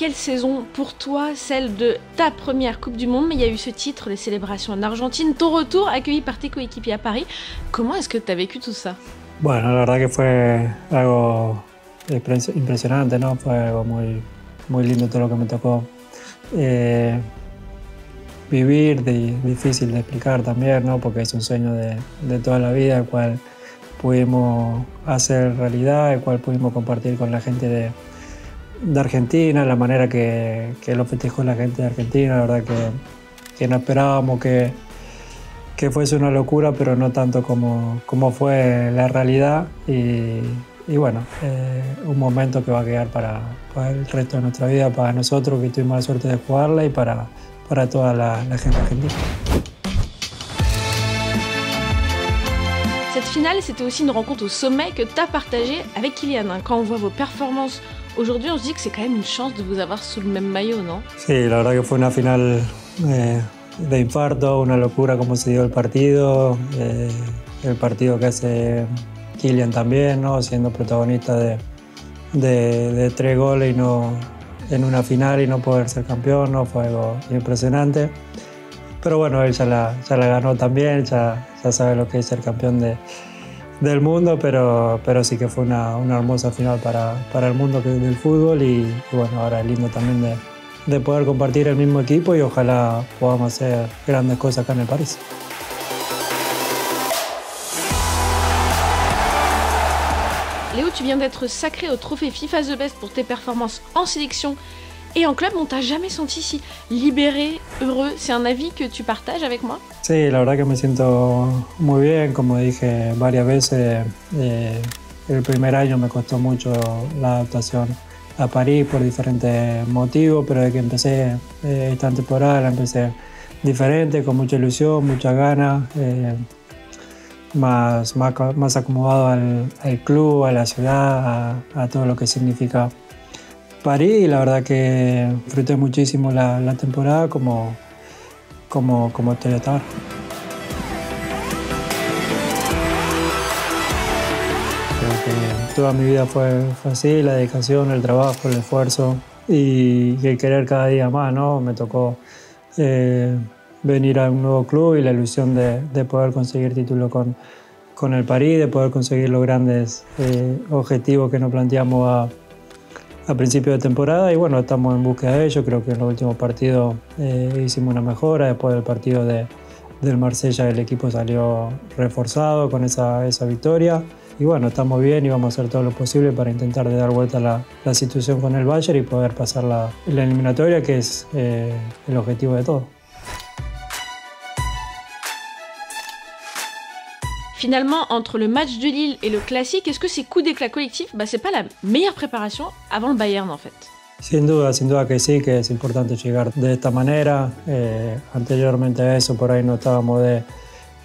quelle saison pour toi, celle de ta première Coupe du Monde, il y a eu ce titre, les célébrations en Argentine, ton retour accueilli par tes coéquipiers à Paris. Comment est-ce que tu as vécu tout ça? Bueno, la verdad que fue algo impresionante, ¿no? Fue algo muy, muy lindo todo lo que me tocó eh, vivir, de, difícil de explicar también, ¿no? Porque es un sueño de, de toda la vida, el cual pudimos hacer realidad, el cual pudimos compartir con la gente de, de Argentina, la manera que, que, lo festejó la gente de Argentina, la verdad que, que no esperábamos que, que, fuese una locura, pero no tanto como, como fue la realidad. Y, y bueno, eh, un momento que va a quedar para, para, el resto de nuestra vida, para nosotros que tuvimos la suerte de jugarla y para, para toda la, la gente argentina. Cette finale, c'était aussi une rencontre au sommet que tu as partagée avec Kylian. Quand on voit performances aujourd'hui, on se dit que c'est quand même une chance de vous avoir sous le même maillot, ¿no? Sí, la verdad que fue una final eh, de infarto, una locura cómo se dio el partido, eh, el partido que hace Kylian también, ¿no? siendo protagonista de, de, de, tres goles y no, en una final y no poder ser campeón, ¿no? fue algo impresionante. Pero bueno, él ya la, ya la ganó también, ya, ya sabe lo que es ser campeón de, del mundo, pero, pero sí que fue una, una hermosa final para, para, el mundo del fútbol y, y, bueno, ahora es lindo también de, de poder compartir el mismo equipo y ojalá podamos hacer grandes cosas acá en el París. Léo, tu viens d'être sacré au trophée FIFA The Best pour tes performances en sélection et en club. On t'a jamais senti si libéré, heureux. C'est un avis que tu partages avec moi Sí, la verdad que me siento muy bien. Como dije varias veces, eh, el primer año me costó mucho la adaptación a París por diferentes motivos, pero desde que empecé eh, esta temporada la empecé diferente, con mucha ilusión, muchas ganas. Eh, más, más, más, acomodado al, al, club, a la ciudad, a, a, todo lo que significa París. Y la verdad que disfruté muchísimo la, temporada como, como, como que toda mi vida fue, fue así, la dedicación, el trabajo, el esfuerzo y, el querer cada día más, ¿no? Me tocó eh, venir a un nuevo club y la ilusión de, de poder conseguir título con, con, el París, de poder conseguir los grandes eh, objetivos que nos planteamos a, principio de temporada y bueno, estamos en búsqueda de ello, creo que en los últimos partidos eh, hicimos una mejora, después del partido de, del Marsella el equipo salió reforzado con esa, esa victoria. Y bueno, estamos bien y vamos a hacer todo lo posible para intentar de dar vuelta la, la situación con el Bayern y poder pasar la, la eliminatoria que es eh, el objetivo de todo. Finalement, entre le match de Lille et le classique, est-ce que ces coups d'éclat collectifs, bah, c'est pas la meilleure préparation avant le Bayern en fait Sin duda, sin duda que sí, que es importante llegar de esta manera. Eh, anteriormente a eso, por ahí no estábamos de,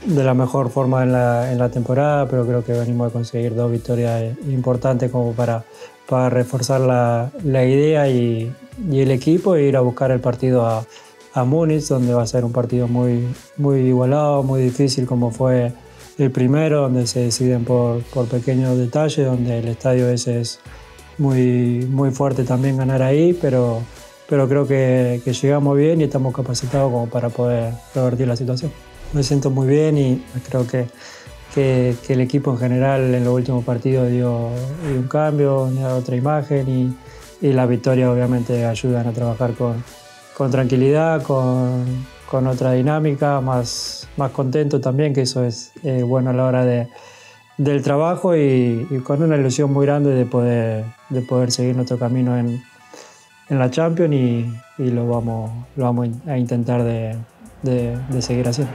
de la mejor forma en la, en la, temporada, pero creo que venimos a conseguir dos victorias importantes como para, para reforzar la, la idea y, y, el equipo e ir a buscar el partido a, a Múnich, donde va a ser un partido muy, muy igualado, muy difícil como fue el primero, donde se deciden por, por, pequeños detalles, donde el estadio ese es muy, muy fuerte también ganar ahí, pero, pero creo que, que, llegamos bien y estamos capacitados como para poder revertir la situación. Me siento muy bien y creo que, que, que el equipo en general en los últimos partidos dio, dio un cambio, dio otra imagen y, y las victorias obviamente ayudan a trabajar con, con tranquilidad, con, con otra dinámica, más, más contento también, que eso es eh, bueno a la hora de, del trabajo y, con una ilusión muy grande de poder, de poder seguir nuestro camino en, en la Champions y, lo, vamos, lo vamos a intentar de, de seguir haciendo.